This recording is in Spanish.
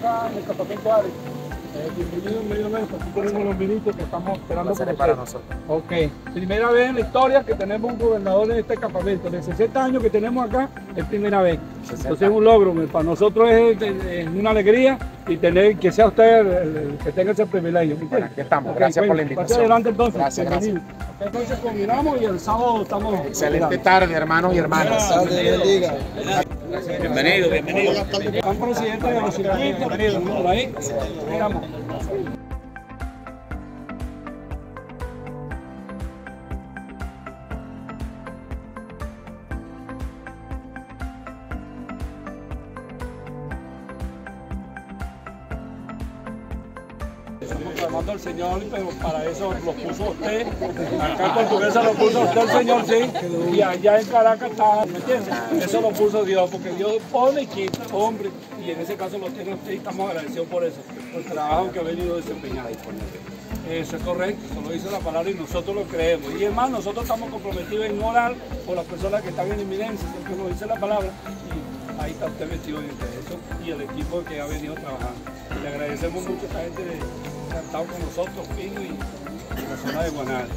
acá en el campamento Ares. Eh, bienvenido. Aquí tenemos los minitos que estamos esperando por para nosotros. Ok, primera vez en la historia que tenemos un gobernador en este campamento. De 60 años que tenemos acá, es primera vez. 60. Entonces es un logro, para nosotros es, es- es una alegría y tener que sea usted el, el que tenga ese privilegio. ¿me entiende? aquí estamos. Gracias por la bueno, invitación. adelante entonces. Gracias, gracias. Entonces combinamos y el sábado estamos. Excelente tarde, hermanos y hermanas. Bienvenido, bienvenido. Están presidente de los circuitos, por ahí. Estamos clamando al Señor, pero para eso lo puso usted. Acá en Portuguesa lo puso usted el Señor, sí. Y allá en Caracas está, ¿me entiendes? Eso lo puso Dios, porque Dios pone y quita, hombre. Y en ese caso lo tiene usted y estamos agradecidos por eso, por el trabajo que ha venido desempeñando. Eso es correcto, eso lo dice la palabra y nosotros lo creemos. Y además nosotros estamos comprometidos en orar por las personas que están en inminencia, porque lo dice la palabra. Y ahí está usted metido en eso y el equipo que ha venido trabajando. Le agradecemos mucho a esta gente de, que ha estado con nosotros, Pino y la zona de Guanal.